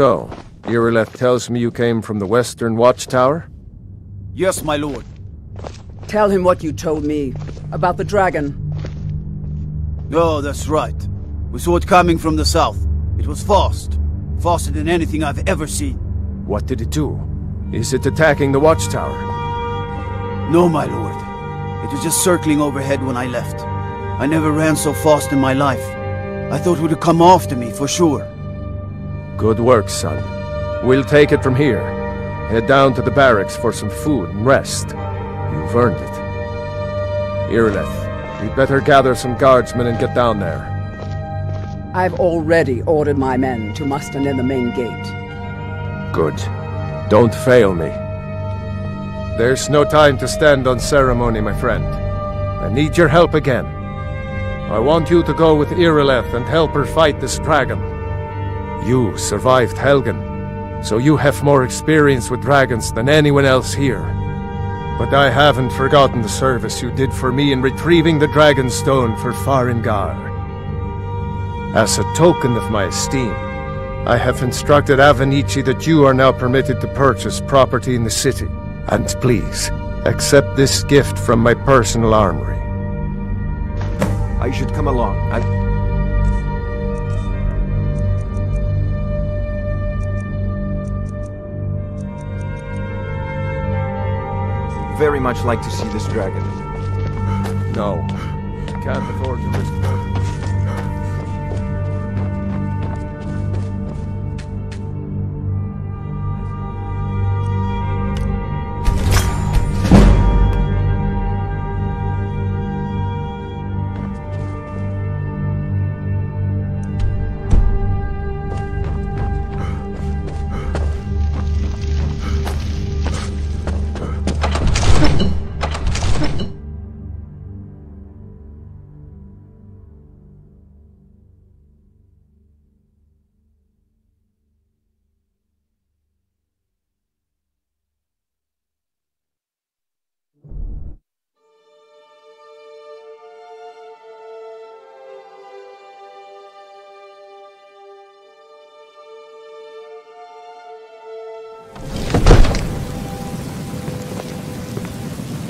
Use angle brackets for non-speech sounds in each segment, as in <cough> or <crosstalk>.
So, Irileth tells me you came from the Western Watchtower? Yes, my lord. Tell him what you told me about the dragon. Oh, that's right. We saw it coming from the south. It was fast. Faster than anything I've ever seen. What did it do? Is it attacking the Watchtower? No, my lord. It was just circling overhead when I left. I never ran so fast in my life. I thought it would come after me, for sure. Good work, son. We'll take it from here. Head down to the barracks for some food and rest. You've earned it. Irileth, you'd better gather some guardsmen and get down there. I've already ordered my men to muster near the main gate. Good. Don't fail me. There's no time to stand on ceremony, my friend. I need your help again. I want you to go with Irileth and help her fight this dragon. You survived Helgen, so you have more experience with dragons than anyone else here. But I haven't forgotten the service you did for me in retrieving the Dragon Stone for Farengar. As a token of my esteem, I have instructed Avenicci that you are now permitted to purchase property in the city. And please, accept this gift from my personal armory. I should come along. I... Very much like to see this dragon. No, can't afford to risk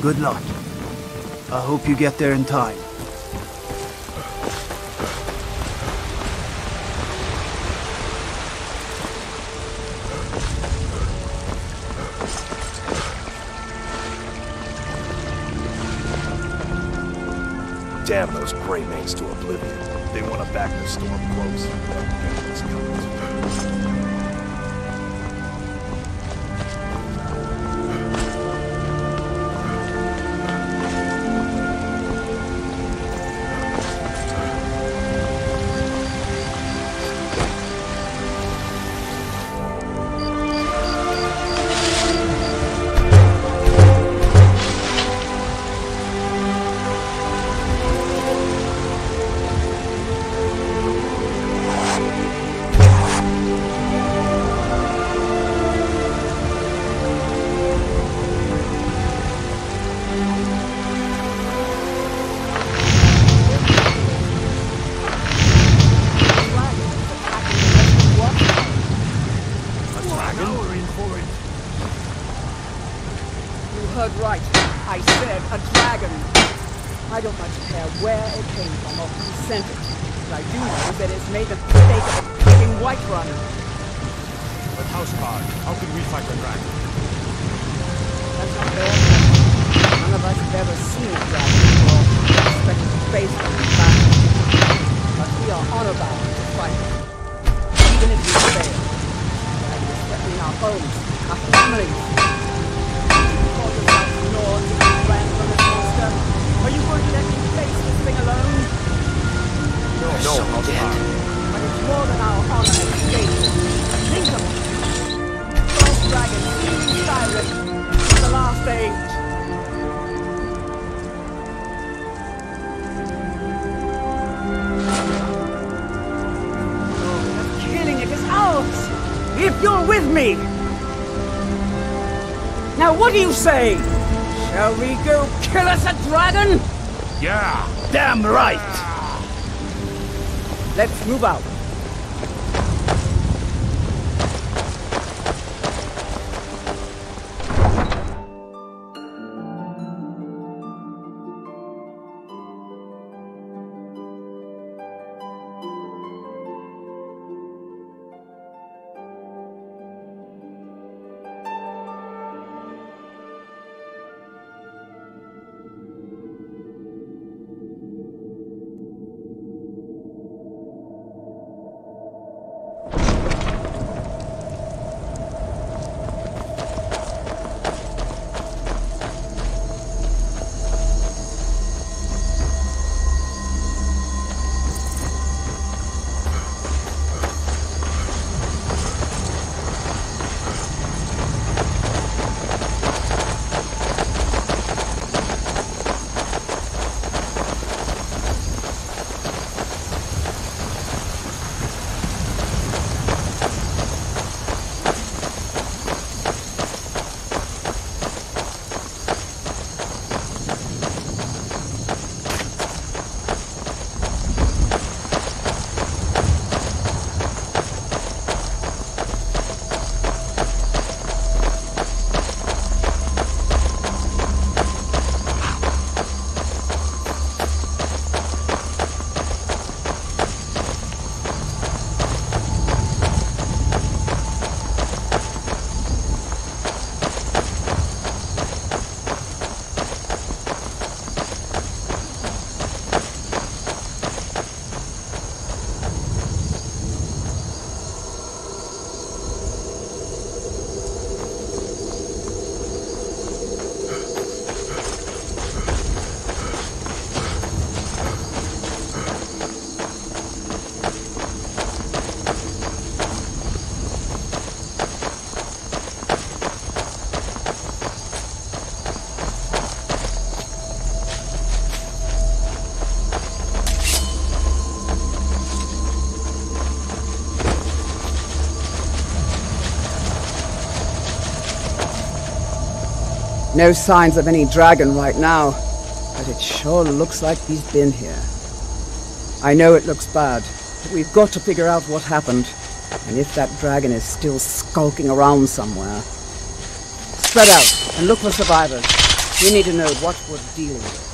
Good luck. I hope you get there in time. Damn those Greymanes to oblivion. They want to back the storm close. Much care where it came from or who sent it. But I do know that it's made the mistake of attacking Whiterun. But Housecarl, how can we fight the dragon? That's not fair. None of us have ever seen a dragon before. Expect to face them in battle. But we are honor-bound to fight it. Even if we fail. And respecting our homes, our families. Call yourself Lord Are you going to let me face this thing alone? No, no, Housecarl. But it's more than our honor and state. Think of it. Twelve dragons, Skyrim, the last age. Oh, the killing it is ours! If you're with me! Now what do you say? Shall we go kill us a dragon? Yeah! Damn right! Let's move out. No signs of any dragon right now, but it sure looks like he's been here. I know it looks bad, but we've got to figure out what happened, and if that dragon is still skulking around somewhere. Spread out and look for survivors. We need to know what we're dealing with.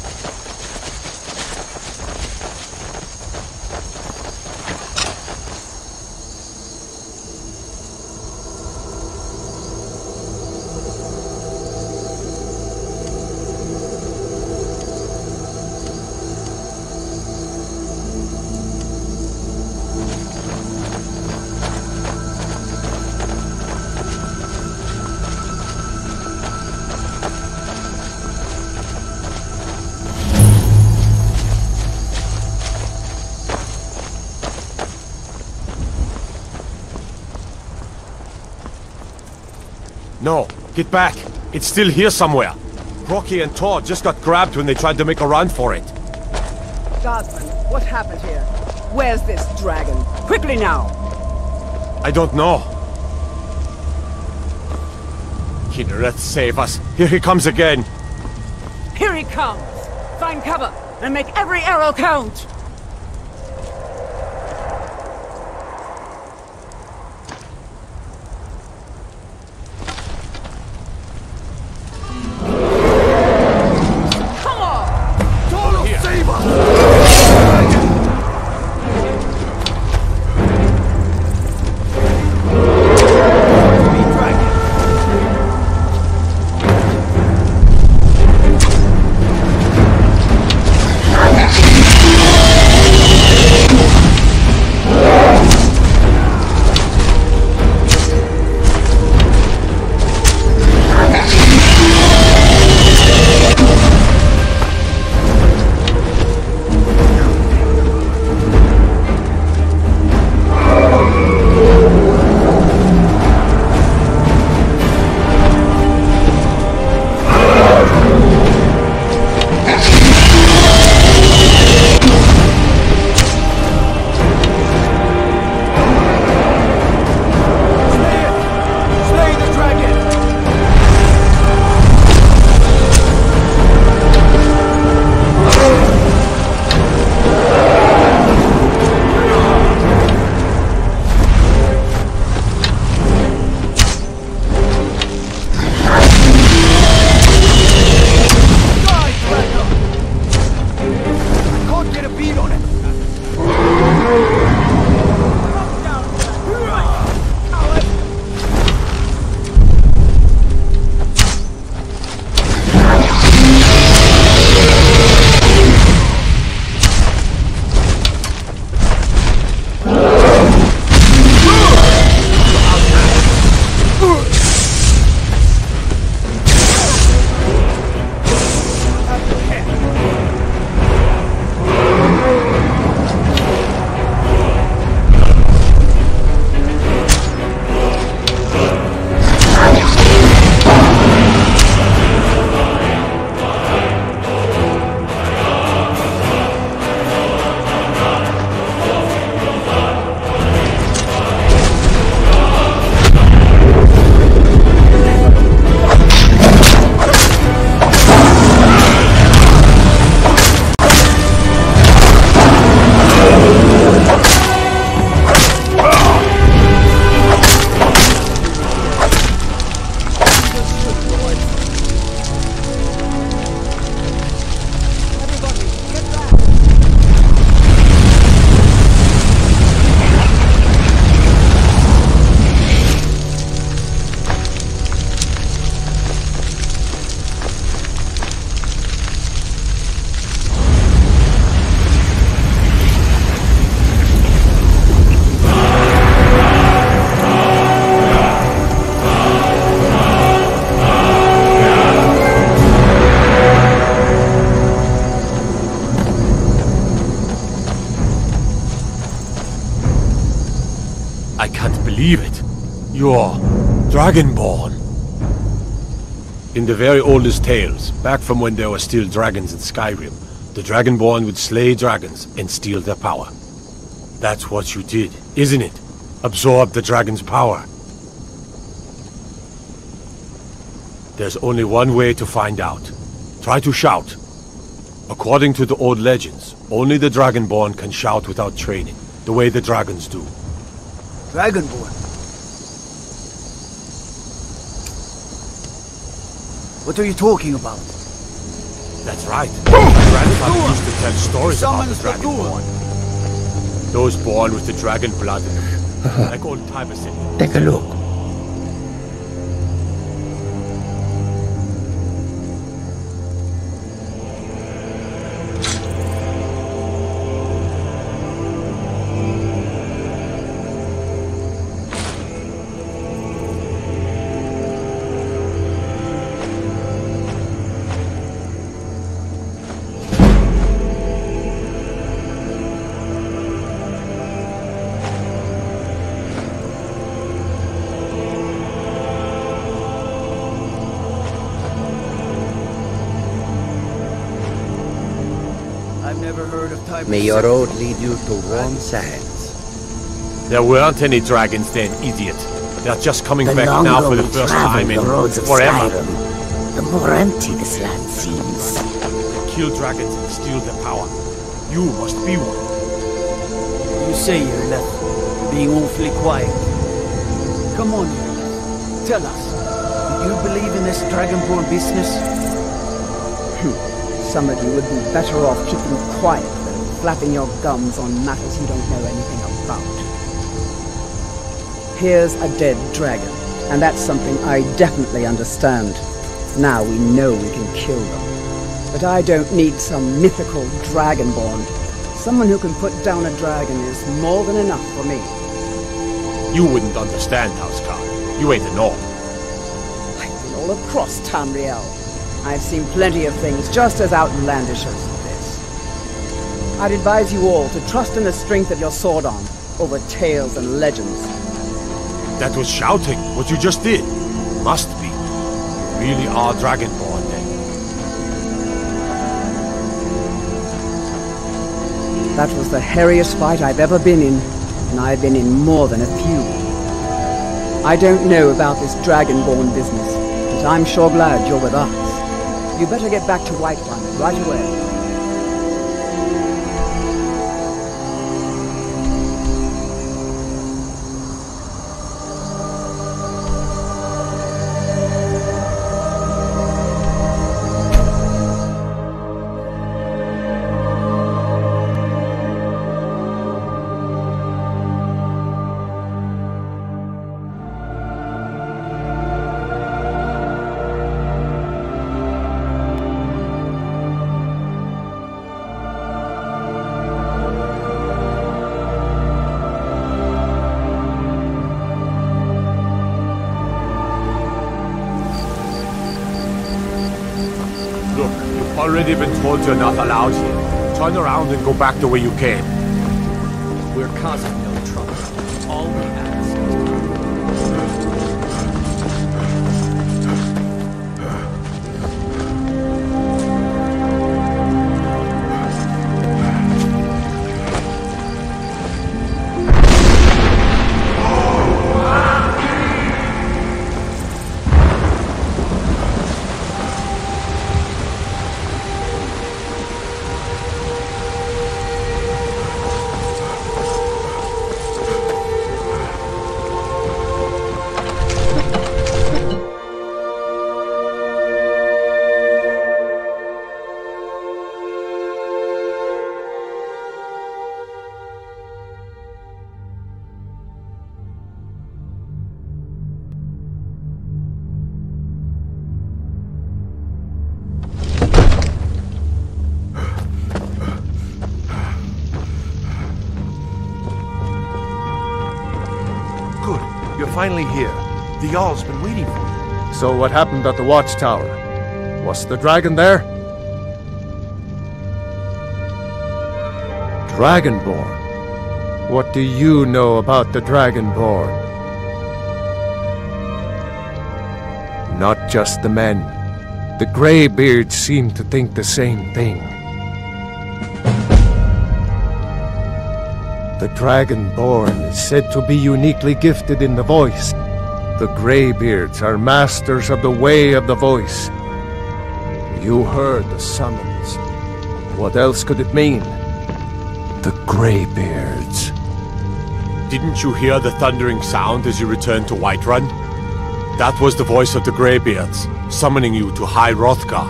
No, get back. It's still here somewhere. Rocky and Todd just got grabbed when they tried to make a run for it. Guardsman, what happened here? Where's this dragon? Quickly now! I don't know. Kynareth, save us. Here he comes again. Here he comes! Find cover and make every arrow count! You're Dragonborn. In the very oldest tales, back from when there were still dragons in Skyrim, the Dragonborn would slay dragons and steal their power. That's what you did, isn't it? Absorb the dragon's power. There's only one way to find out. Try to shout. According to the old legends, only the Dragonborn can shout without training, the way the dragons do. Dragonborn. What are you talking about? That's right. My grandfather used to tell stories about the Dragonborn. Those born with the dragon blood in <laughs> them. like old timers say. Take a look. May your road lead you to warm sands. There weren't any dragons then, idiot. They're just coming The back now for the first time in the roads of forever. Skyrim, the more empty this land seems. Kill dragons and steal their power. You must be one. You say you're left being awfully quiet. Come on, Irileth. Tell us. Do you believe in this Dragonborn business? Some of you would be better off keeping quiet than flapping your gums on matters you don't know anything about. Here's a dead dragon, and that's something I definitely understand. Now we know we can kill them. But I don't need some mythical dragonborn. Someone who can put down a dragon is more than enough for me. You wouldn't understand, Housecarl. You ain't a Nord. I've been all across Tamriel. I've seen plenty of things just as outlandish as. I'd advise you all to trust in the strength of your sword arm over tales and legends. That was shouting, what you just did. Must be. You really are Dragonborn then. That was the hairiest fight I've ever been in, and I've been in more than a few. I don't know about this Dragonborn business, but I'm sure glad you're with us. You better get back to Whiterun right away. Already been told you're not allowed here. Turn around and go back the way you came. We're causing finally here. The Jarl's been waiting for you. So what happened at the watchtower? Was the dragon there? Dragonborn? What do you know about the Dragonborn? Not just the men. The Greybeards seem to think the same thing. The Dragonborn is said to be uniquely gifted in the voice. The Greybeards are masters of the way of the voice. You heard the summons. What else could it mean? The Greybeards. Didn't you hear the thundering sound as you returned to Whiterun? That was the voice of the Greybeards, summoning you to High Hrothgar.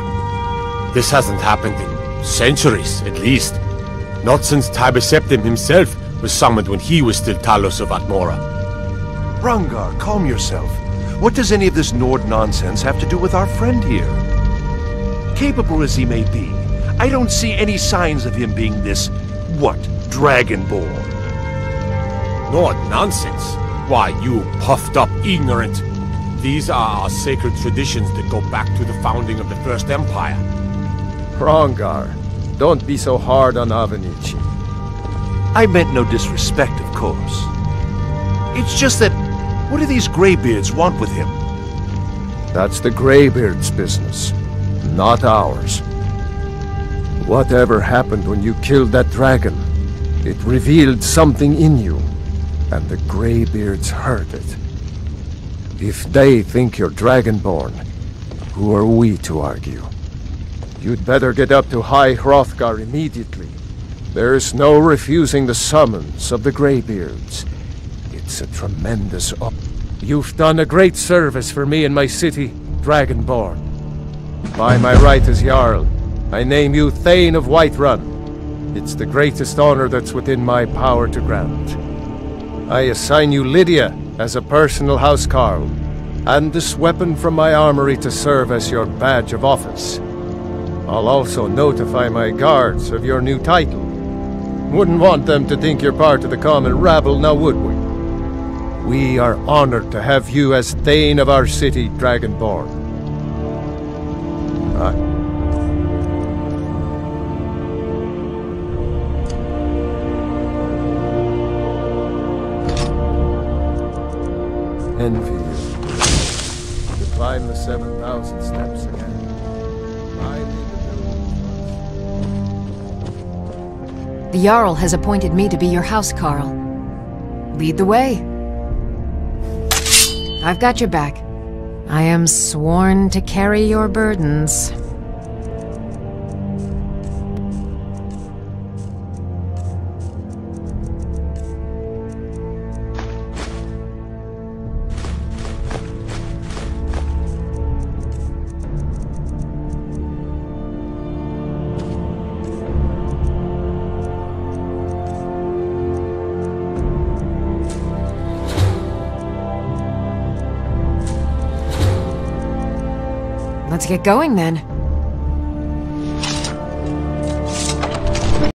This hasn't happened in centuries, at least. Not since Tiber Septim himself was summoned when he was still Talos of Atmora. Hrongar, calm yourself. What does any of this Nord nonsense have to do with our friend here? Capable as he may be, I don't see any signs of him being this, what, Dragonborn. Nord nonsense? Why, you puffed up ignorant. These are our sacred traditions that go back to the founding of the First Empire. Hrongar, don't be so hard on Avenicci. I meant no disrespect, of course. It's just that, what do these Greybeards want with him? That's the Greybeards' business, not ours. Whatever happened when you killed that dragon, it revealed something in you, and the Greybeards heard it. If they think you're Dragonborn, who are we to argue? You'd better get up to High Hrothgar immediately. There's no refusing the summons of the Greybeards. It's a tremendous op- You've done a great service for me and my city, Dragonborn. By my right as Jarl, I name you Thane of Whiterun. It's the greatest honor that's within my power to grant. I assign you Lydia as a personal housecarl, and this weapon from my armory to serve as your badge of office. I'll also notify my guards of your new title. Wouldn't want them to think you're part of the common rabble, now would we? We are honored to have you as Thane of our city, Dragonborn. I... Envy you. Climb the 7,000 steps The Jarl has appointed me to be your housecarl. Lead the way. I've got your back. I am sworn to carry your burdens. Get going then.